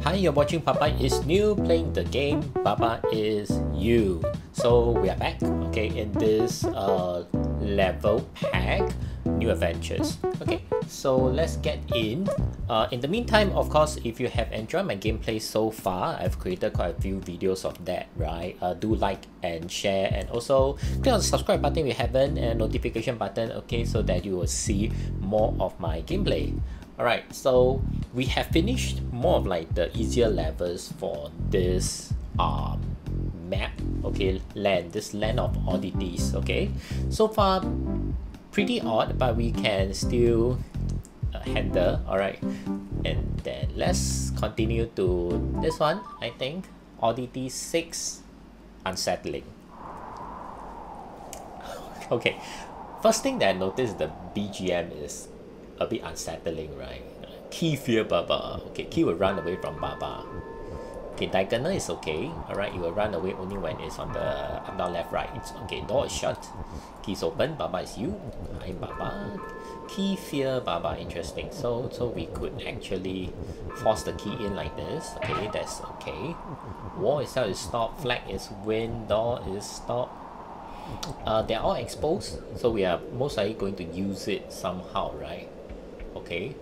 Hi, you're watching Papa is Niu, playing the game Baba is You. So we are back, okay, in this uh, level pack, New Adventures. Okay, so let's get in. Uh, in the meantime, of course, if you have enjoyed my gameplay so far, I've created quite a few videos of that, right? Uh, do like and share and also click on the subscribe button if you haven't and notification button, okay, so that you will see more of my gameplay. Alright, so we have finished more of like the easier levels for this um, map, okay, land, this land of oddities, okay. So far, pretty odd, but we can still uh, handle, alright. And then let's continue to this one, I think, oddity 6, unsettling. okay, first thing that I noticed the BGM is a bit unsettling, right? Key fear Baba. Okay, Key will run away from Baba. Okay, diagonal is okay. Alright, it will run away only when it's on the up, down, left, right. It's okay, door is shut. Key is open. Baba is you. Hi, Baba. Key fear Baba. Interesting. So, so we could actually force the key in like this. Okay, that's okay. Wall itself is stopped. Flag is win. Door is stopped. Uh, they're all exposed, so we are most likely going to use it somehow, right? Okay.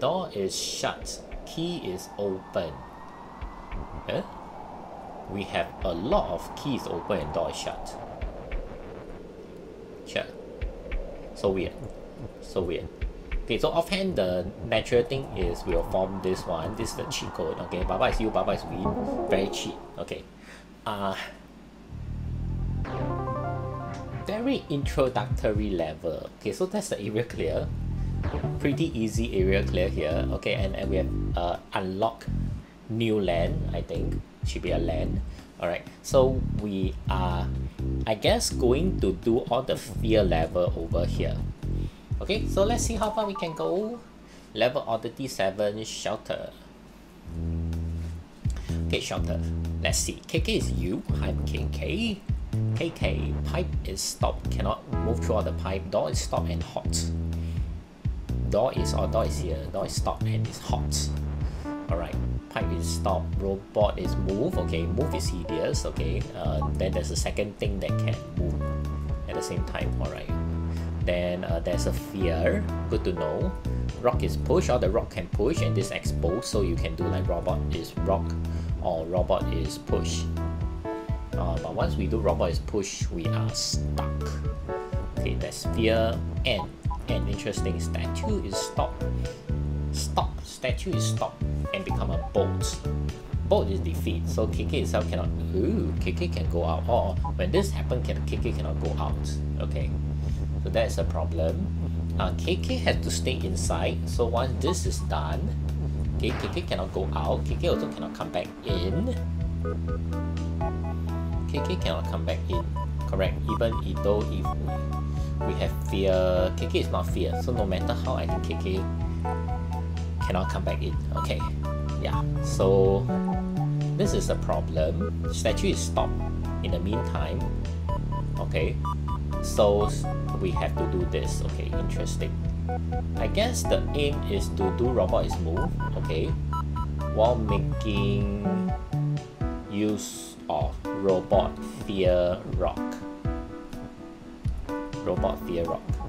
Door is shut. Key is open. Eh? We have a lot of keys open and door shut. Sure. So weird. So weird. Okay, so offhand, the natural thing is we'll form this one. This is the cheat code. Okay, Baba is you, Baba is we. Very cheap. Okay. Uh, very introductory level. Okay, so that's the area clear. Pretty easy area clear here. Okay, and, and we have uh, unlocked new land, I think. Should be a land. Alright, so we are, I guess, going to do all the fear level over here. Okay, so let's see how far we can go. Level oddity 7 shelter. Okay, shelter. Let's see. Keke is you. I'm Keke. Keke. Pipe is stopped. Cannot move through all the pipe. Door is stopped and hot. Door is or oh, door is here. Door is stopped and it's hot. Alright. Pipe is stopped. Robot is move. Okay, move is hideous. Okay. Uh, then there's a second thing that can move at the same time. Alright. Then uh, there's a fear. Good to know. Rock is push. All the rock can push and this exposed. So you can do like robot is rock or robot is push. Uh, but once we do robot is push, we are stuck. Okay, that's fear and an interesting statue is stop. Stop. Statue is stop and become a bolt. Bolt is defeat. So Keke itself cannot. Ooh, Keke can go out. Or when this happens, can Keke cannot go out. Okay, so that's a problem. Uh, Keke has to stay inside. So once this is done, okay, Keke cannot go out. Keke also cannot come back in. Keke cannot come back in. Correct. Even though if we have fear. Keke is not fear, so no matter how, I think Keke cannot come back in. Okay, yeah. So this is a problem. Statue is stopped in the meantime. Okay, so we have to do this. Okay, interesting. I guess the aim is to do robot is move. Okay, while making use of robot fear rock robot fear rock.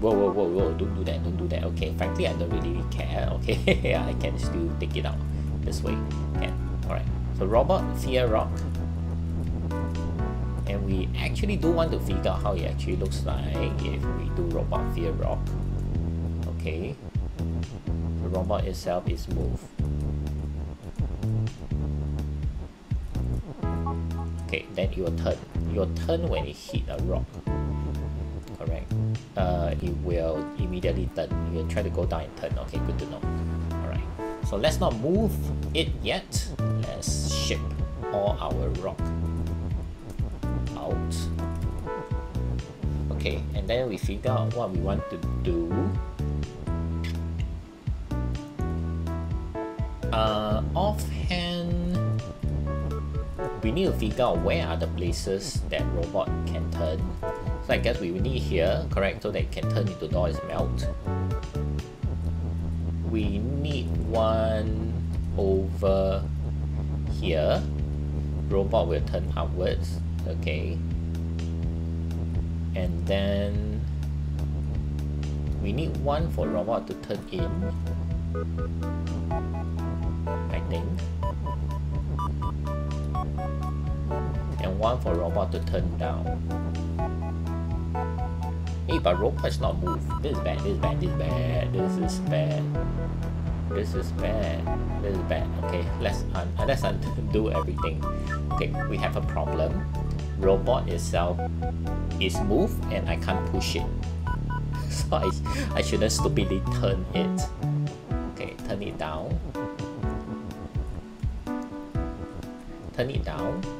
Whoa, whoa, whoa, whoa, don't do that, don't do that. Okay, frankly, I don't really care. Okay, I can still take it out this way. Can. Alright, so robot fear rock. And we actually do want to figure out how it actually looks like if we do robot fear rock. Okay, the robot itself is move. Okay, then it will turn. It will turn when it hit a rock uh, it will immediately turn. You try to go down and turn. Okay good to know. Alright. So let's not move it yet. Let's ship all our rock out. Okay and then we figure out what we want to do. Uh, offhand we need to figure out where are the places that robot can turn so I guess we need here, correct, so that it can turn into door is melt. we need one over here. Robot will turn upwards okay. And then we need one for robot to turn in I think. And one for robot to turn down but robot is not move. This is bad this is bad this is bad this is bad. This is bad this is bad. Okay let's un uh, let's undo everything. Okay we have a problem. Robot itself is move and I can't push it. So I, I shouldn't stupidly turn it. Okay turn it down. Turn it down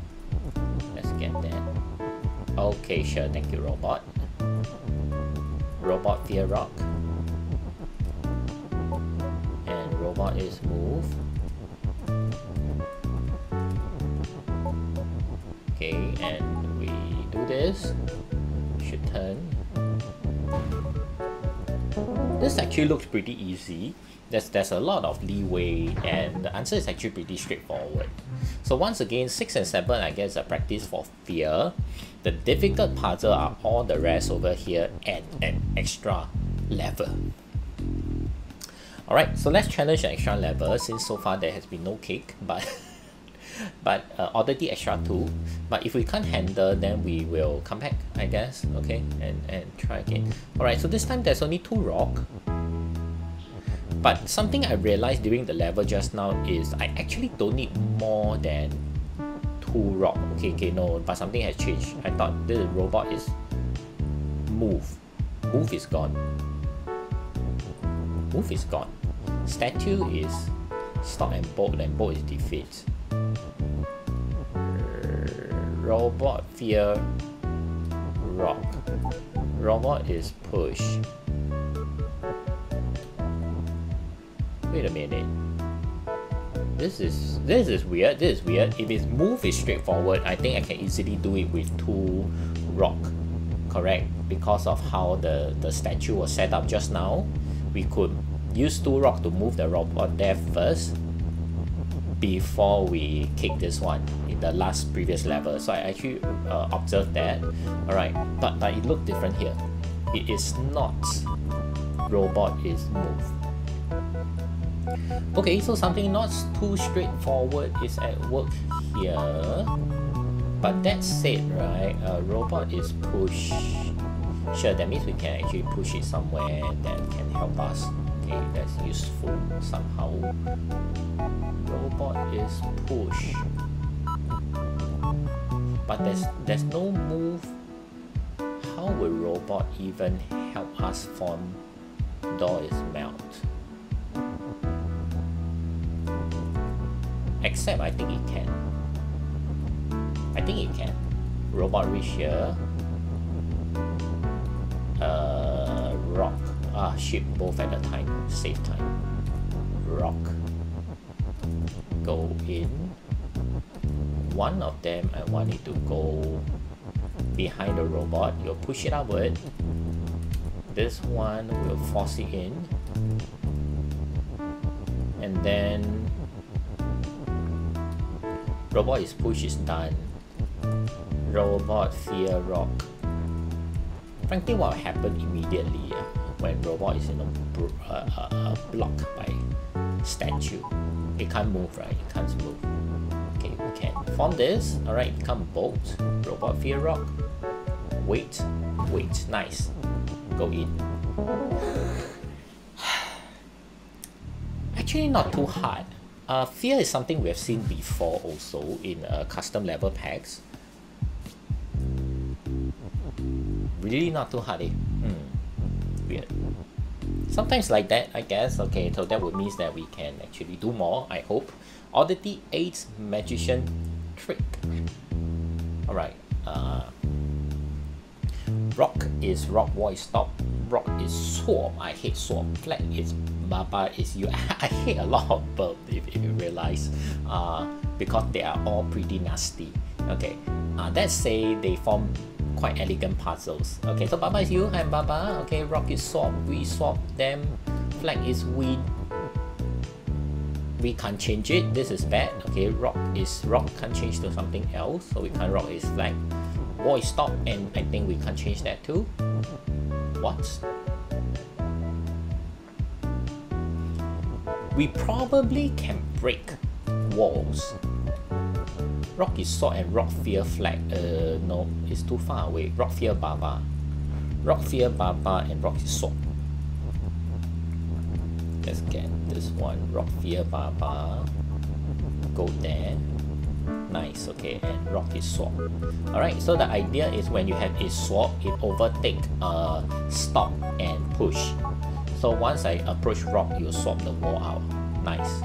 okay sure thank you robot. Robot fear rock. And robot is move. Okay and we do this. Should turn. This actually looks pretty easy. There's there's a lot of leeway and the answer is actually pretty straightforward so once again 6 and 7 I guess a practice for fear. The difficult puzzle are all the rest over here at an extra level. Alright so let's challenge an extra level since so far there has been no cake but but uh, extra 2 but if we can't handle then we will come back I guess okay and and try again. Alright so this time there's only two rock but something I realized during the level just now is I actually don't need more than two rock. Okay, okay, no, but something has changed. I thought this robot is move. Move is gone. Move is gone. Statue is stop and bolt and bolt is defeat. Robot fear rock. Robot is push. Wait a minute. This is this is weird. This is weird. If its move is straightforward, I think I can easily do it with two rock. Correct? Because of how the, the statue was set up just now. We could use two rock to move the robot there first before we kick this one in the last previous level. So I actually uh, observed that. Alright, but, but it looked different here. It is not robot is move Okay, so something not too straightforward is at work here. But that said, right, a robot is push. Sure, that means we can actually push it somewhere that can help us. Okay, that's useful somehow. Robot is push. But there's there's no move. How will robot even help us form door is melt? Except I think it can. I think it can. Robot reach here. Uh, rock. Ah, ship both at a time. Save time. Rock. Go in. One of them, I want it to go behind the robot. You'll push it upward. This one will force it in. And then Robot is push is done. Robot fear rock. Frankly, what happened immediately uh, when robot is in a uh, uh, uh, blocked by statue? It can't move, right? It can't move. Okay, we can form this. Alright, become bolt. Robot fear rock. Wait, wait, nice. Go in. Actually, not too hard. Uh, fear is something we have seen before also in uh, custom level packs. Really not too hard eh? Hmm. weird. Sometimes like that, I guess. Okay, so that would mean that we can actually do more, I hope. Oddity 8 Magician Trick. Alright. Uh, rock is rock voice stop. Rock is swap. I hate swap. Flag is baba is you. I hate a lot of bird if, if you realize. Uh, because they are all pretty nasty. Okay. Uh, let's say they form quite elegant puzzles. Okay, so Baba is you, I'm Baba. Okay, rock is swap, we swap them. Flag is we. We can't change it. This is bad. Okay, rock is rock can't change to something else, so we can't rock is flag. Is stop, and I think we can't change that too. What? We probably can break walls Rock is sword and rock fear flag. Uh, no, it's too far away. Rock fear baba. Rock fear baba and rock is sword. Let's get this one. Rock fear baba. Go there. Nice, okay, and rock is swap. Alright, so the idea is when you have a swap, it overtake uh, stop and push. So once I approach rock, you swap the wall out. Nice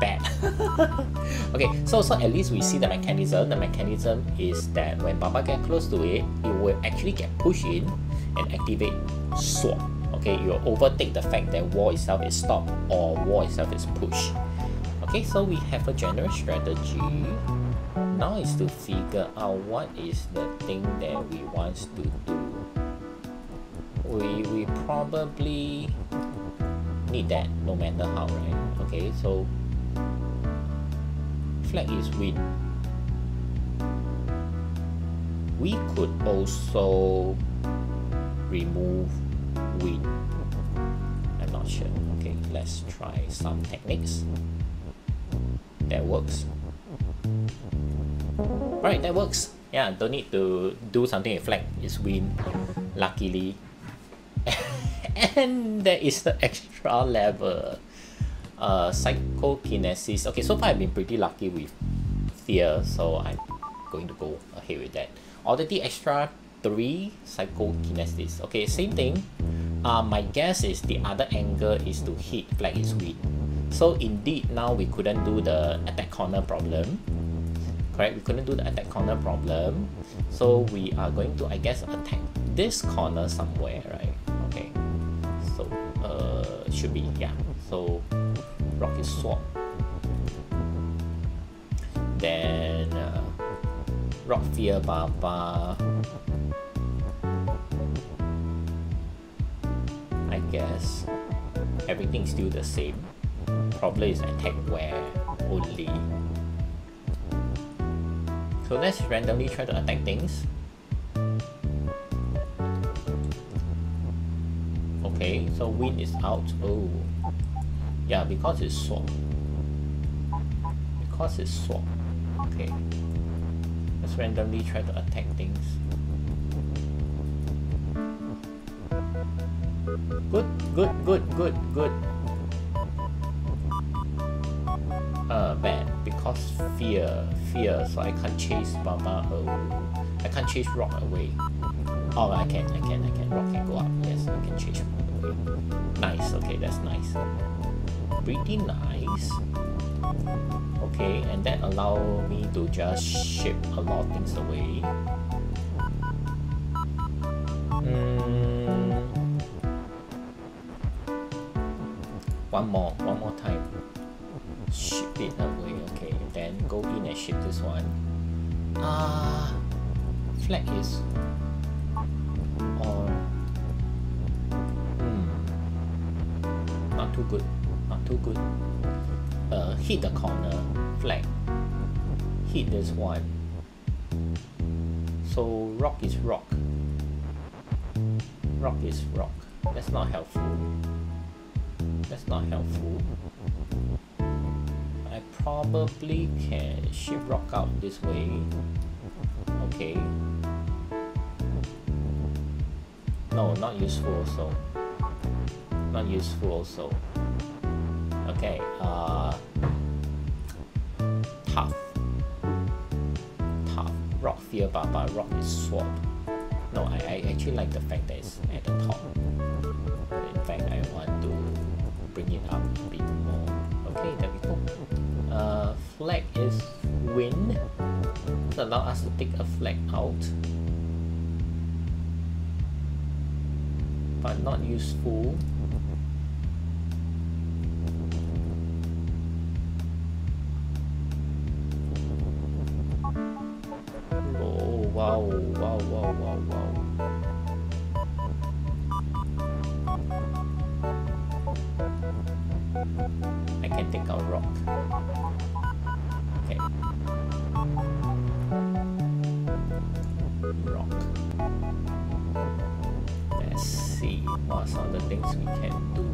bad. okay, so so at least we see the mechanism. The mechanism is that when Baba get close to it, it will actually get pushed in and activate swap. Okay, you will overtake the fact that wall itself is stopped or wall itself is pushed. Okay, so we have a general strategy. Now is to figure out what is the thing that we want to do. We, we probably need that no matter how, right? Okay, so flag is win. We could also remove win. I'm not sure. Okay, let's try some techniques. That works. Alright, that works. Yeah, don't need to do something with flag. It's win. Luckily. and there is the extra level uh, psychokinesis. Okay, so far I've been pretty lucky with fear, so I'm going to go ahead with that. Oddity extra 3 psychokinesis. Okay, same thing. Uh, my guess is the other angle is to hit flag is weak. So indeed now we couldn't do the attack corner problem. Correct, we couldn't do the attack corner problem. So we are going to I guess attack this corner somewhere, right? Should be yeah. So rock rocket swap. Then uh, rock fear baba. I guess everything's still the same. Probably is attack where only. So let's randomly try to attack things. Okay, so wind is out. Oh. Yeah, because it's swap. Because it's swap. Okay. Let's randomly try to attack things. Good, good, good, good, good. Uh, bad. Because fear, fear, so I can't chase Baba away. I can't chase Rock away. Oh, I can, I can, I can. Rock can go up. Yes, I can chase. Nice, okay, that's nice. Pretty nice. Okay and that allow me to just ship a lot of things away. Mm. one more one more time. Ship it away okay then go in and ship this one. Ah uh, flag is too good not too good. Uh, hit the corner flag. Hit this one. So rock is rock. Rock is rock. That's not helpful. That's not helpful. I probably can shift rock out this way. Okay. No, not useful also. Not useful also. Okay, uh, tough. Tough. Rock fear baba, rock is swap. No, I I, actually like the fact that it's at the top. In fact, I want to bring it up a bit more. Okay, there we go. Uh, flag is win. It allow us to take a flag out. But not useful. Wow, wow, wow, wow, wow. I can take out rock. Okay. Rock. Let's see what are the things we can do.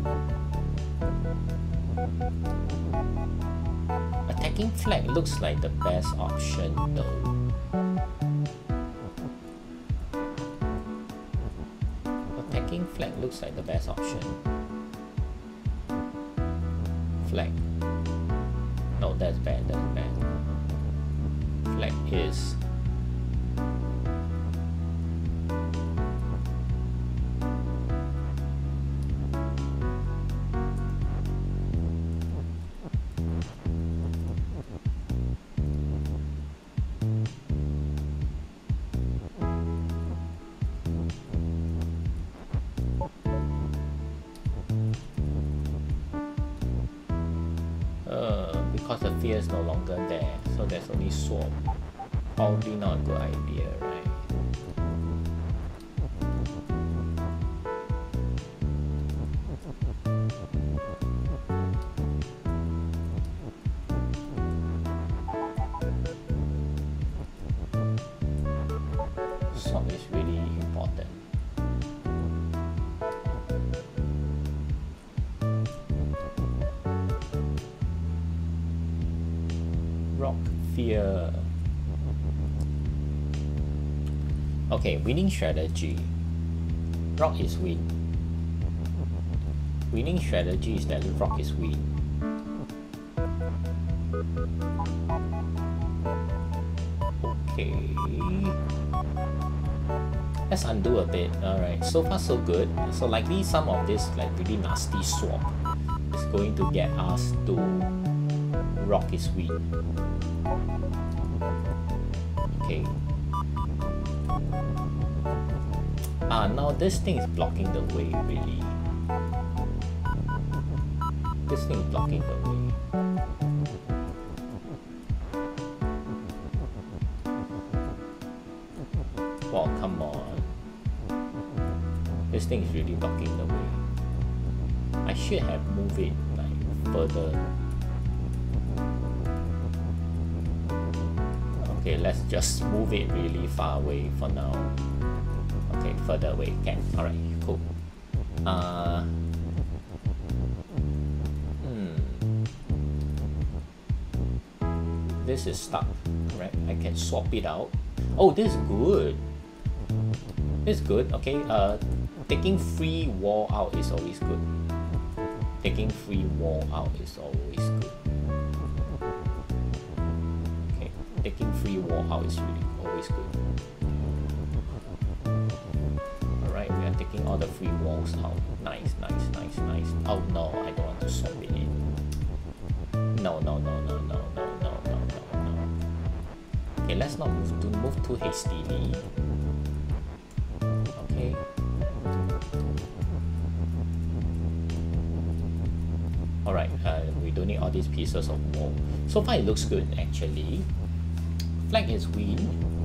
Attacking flag looks like the best option though. Like the best option. fear is no longer there so that's only swap. Probably not a good idea. Fear Okay, winning strategy. Rock is win. Winning strategy is that rock is win. Okay. Let's undo a bit. Alright, so far so good. So likely some of this like really nasty swap is going to get us to rock is win. Ah, now this thing is blocking the way, really. This thing is blocking the way. Oh, come on. This thing is really blocking the way. I should have moved it like further. Okay, let's just move it really far away for now further away. Can. All right cool. Uh hmm. this is stuck right? I can swap it out. Oh this is good. This is good. Okay uh taking free wall out is always good. Taking free wall out is always good. Okay taking free wall out is really always good taking all the free walls out. Nice, nice, nice, nice. Oh no, I don't want to swap it in. No, no, no, no, no, no, no, no, no, no. Okay, let's not move to move too hastily. Okay. Alright, uh, we don't need all these pieces of wall. So far it looks good actually. Flag is win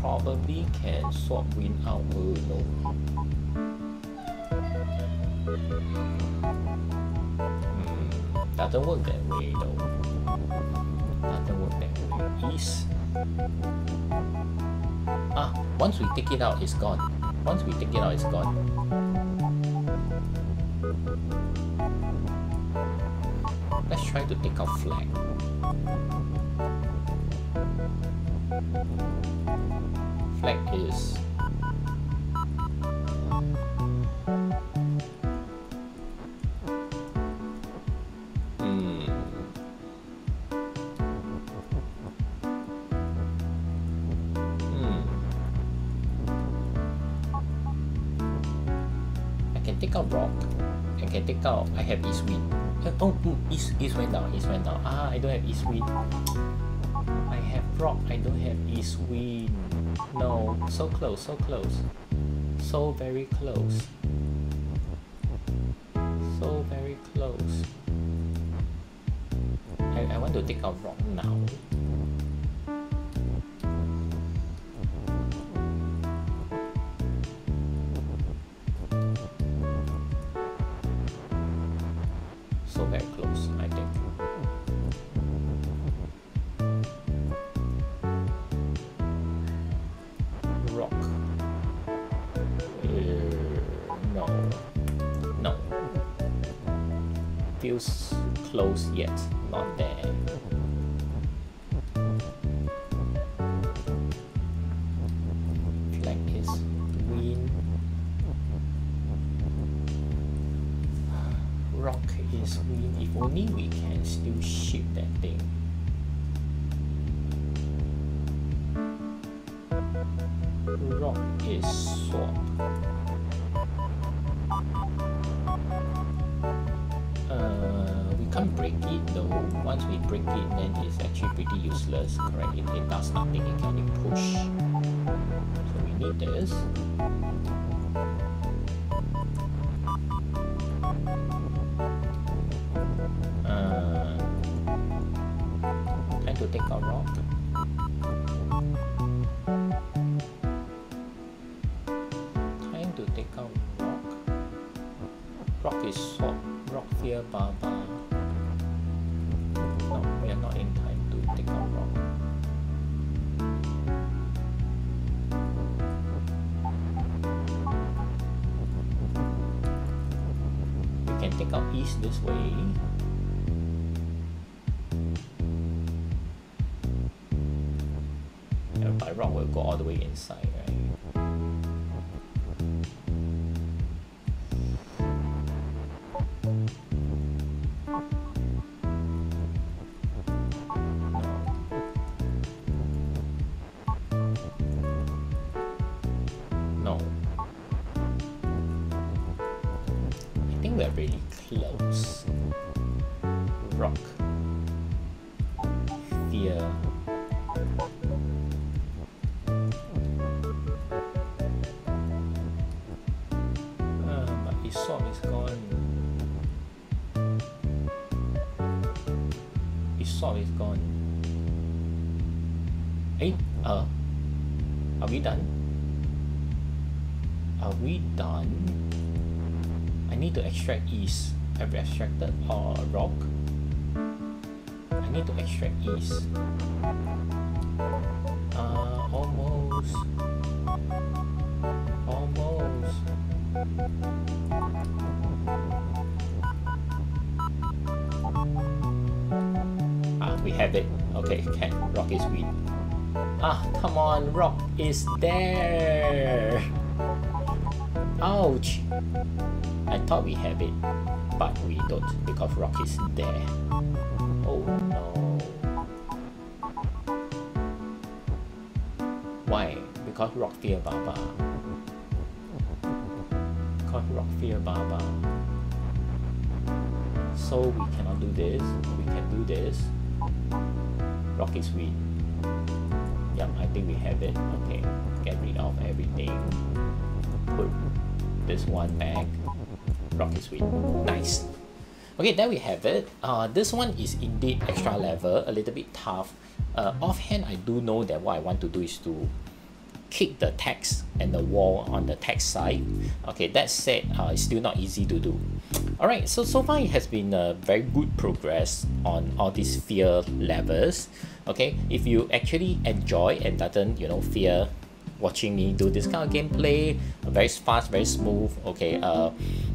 probably can swap win out. Oh no. Hmm, doesn't work that way though. Doesn't work that way. East. Ah, once we take it out, it's gone. Once we take it out, it's gone. Let's try to take out flag. Flag is hmm. Hmm. can take out rock. I can take out. I have east wind. Uh, oh, mm, east east went down. East went down. Ah, I don't have east wind. I have rock. I don't have east wind. No, so close, so close, so very close, so very close. I, I want to take out rock now. Close yet, not there. Flag is green. Rock is green. If only we can still ship that thing. Take out rock. Time to take out rock. Rock is swap. Rock fear Baba. No, we are not in time to take out rock. We can take out east this way. Go all the way inside, right? No. I think we're really close. Extract east. I've extracted uh, rock. I need to extract east. Uh, almost. Almost. Ah, we have it. Okay, can rock is weak. Ah, come on, rock is there. Ouch! I thought we have it, but we don't because rock is there. Oh no. Why? Because rock fear Baba. Because rock fear Baba. So we cannot do this. We can do this. Rock is weak. Yep, I think we have it. Okay, get rid of everything. Put this one back. Rock is weak. Nice. Okay, there we have it. Uh, this one is indeed extra level, a little bit tough. Uh, offhand, I do know that what I want to do is to kick the text and the wall on the text side. Okay, that said, uh, it's still not easy to do. Alright, so so far it has been a very good progress on all these fear levels. Okay, if you actually enjoy and doesn't, you know, fear watching me do this kind of gameplay very fast very smooth okay uh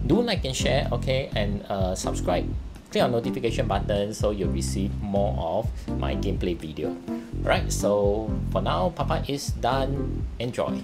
do like and share okay and uh subscribe. Click on notification button so you'll receive more of my gameplay video. Alright so for now papa is done. Enjoy